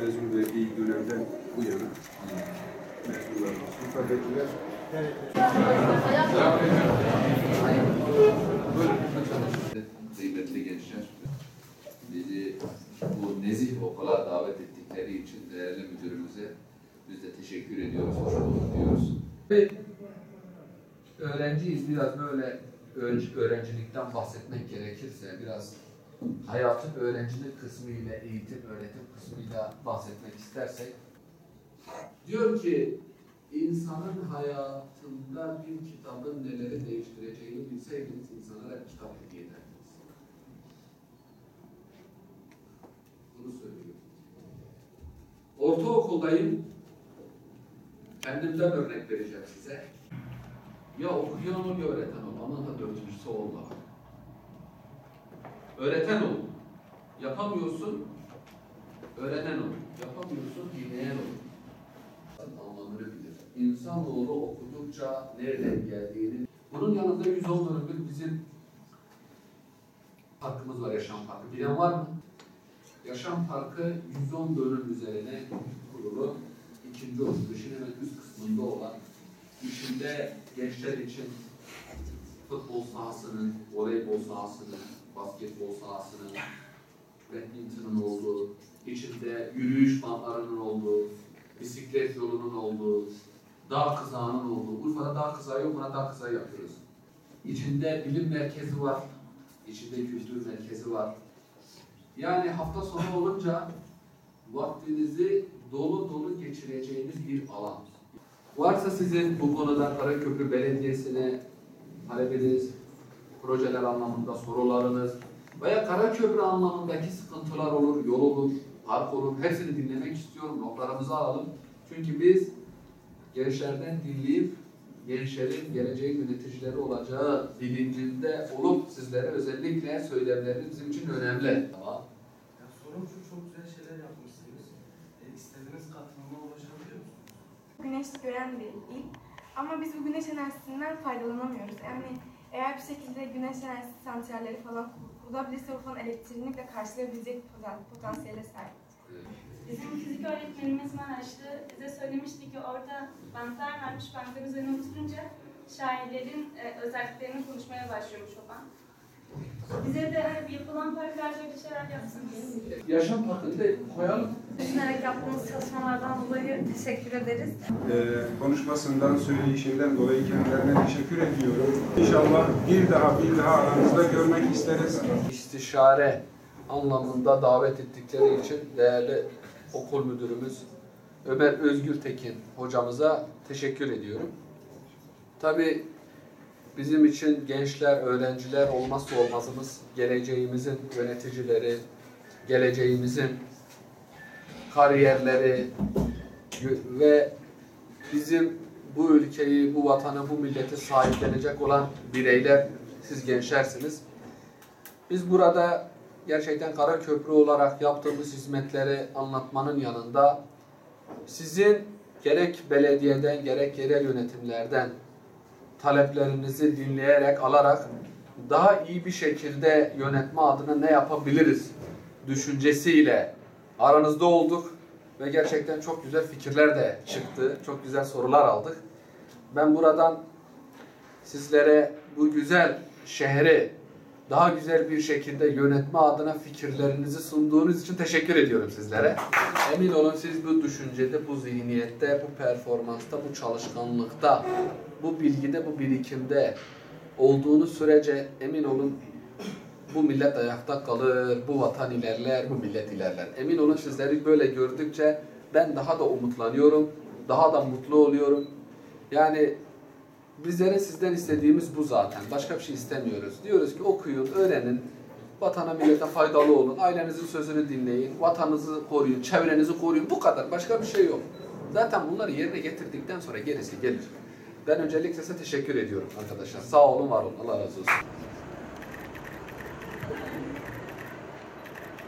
mezun verdiği dönemden bu yana mezunlar ifade ettiler. Kıymetli gençler, bizi bu nezih okula davet ettikleri için değerli müdürümüze biz de teşekkür ediyoruz, hoş bulduk diyoruz. Ve öğrenciyiz biraz böyle öğrenci, öğrencilikten bahsetmek gerekirse biraz hayatın öğrencilik kısmıyla eğitim öğretim kısmıyla bahsetmek istersek diyor ki insanın hayatında bir kitabın neleri değiştireceğini bilseydiniz insanlara kitap hediye ederdiniz. Bunu söylüyor. Ortaokuldayım. Kendimden örnek vereceğim size. Ya okuyan ol ya öğreten ol. Ama da dördüncüsü olma. Öğreten ol. Yapamıyorsun, öğrenen ol. Yapamıyorsun, dinleyen ol. Anlamını bilir. İnsanoğlu okudukça nereden geldiğini... Bunun yanında 110 dönümlük bizim parkımız var, yaşam parkı. Bilen var mı? Yaşam Parkı 110 dönüm üzerine kurulu ikinci oturuşun hemen üst kısmında olan içinde gençler için futbol sahasının, voleybol sahasının, basketbol sahasının, badminton'un olduğu, içinde yürüyüş bantlarının olduğu, bisiklet yolunun olduğu, dağ kızağının olduğu, Urfa'da dağ kızağı yok, buna dağ kızağı yapıyoruz. İçinde bilim merkezi var, içinde kültür merkezi var, yani hafta sonu olunca vaktinizi dolu dolu geçireceğiniz bir alan. Varsa sizin bu konuda Karaköprü Belediyesi'ne talebiniz, projeler anlamında sorularınız veya Karaköprü anlamındaki sıkıntılar olur, yol olur, park olur. Hepsini dinlemek istiyorum. Notlarımızı alalım. Çünkü biz gençlerden dinleyip gençlerin geleceğin yöneticileri olacağı bilincinde olup sizlere özellikle söylemleriniz bizim için önemli. Tamam. Ya sorum şu çok güzel şeyler yapmışsınız. E, istediğiniz katılıma ulaşabiliyor musunuz? güneş gören bir il. Ama biz bu güneş enerjisinden faydalanamıyoruz. Yani eğer bir şekilde güneş enerjisi santralleri falan kur- kurulabilirse falan elektriğini bile karşılayabilecek potansiyele sahip. Bizim fizik öğretmenimiz Maraşlı bize söylemişti ki orada bantlar varmış, bantların üzerine oturunca şairlerin e, özelliklerini konuşmaya başlıyormuş o bant. Bize de hani yapılan parklarda bir şeyler yapsınız. Yaşam parkını da koyalım. Düşünerek yaptığımız çalışmalardan dolayı teşekkür ederiz. Ee, konuşmasından, söyleyişinden dolayı kendilerine teşekkür ediyorum. İnşallah bir daha bir daha aranızda görmek isteriz. istişare anlamında davet ettikleri için değerli okul müdürümüz Ömer Özgür Tekin hocamıza teşekkür ediyorum. Tabii bizim için gençler, öğrenciler olmazsa olmazımız geleceğimizin yöneticileri, geleceğimizin kariyerleri ve bizim bu ülkeyi, bu vatanı, bu milleti sahiplenecek olan bireyler siz gençlersiniz. Biz burada gerçekten Kara Köprü olarak yaptığımız hizmetleri anlatmanın yanında sizin gerek belediyeden gerek yerel yönetimlerden taleplerinizi dinleyerek alarak daha iyi bir şekilde yönetme adına ne yapabiliriz düşüncesiyle aranızda olduk ve gerçekten çok güzel fikirler de çıktı. Çok güzel sorular aldık. Ben buradan sizlere bu güzel şehri daha güzel bir şekilde yönetme adına fikirlerinizi sunduğunuz için teşekkür ediyorum sizlere. Emin olun siz bu düşüncede, bu zihniyette, bu performansta, bu çalışkanlıkta, bu bilgide, bu birikimde olduğunuz sürece emin olun bu millet ayakta kalır, bu vatan ilerler, bu millet ilerler. Emin olun sizleri böyle gördükçe ben daha da umutlanıyorum, daha da mutlu oluyorum. Yani bizlere sizden istediğimiz bu zaten. Başka bir şey istemiyoruz. Diyoruz ki okuyun, öğrenin, vatana millete faydalı olun, ailenizin sözünü dinleyin, vatanınızı koruyun, çevrenizi koruyun. Bu kadar. Başka bir şey yok. Zaten bunları yerine getirdikten sonra gerisi gelir. Ben öncelikle size teşekkür ediyorum arkadaşlar. Sağ olun, var olun. Allah razı olsun.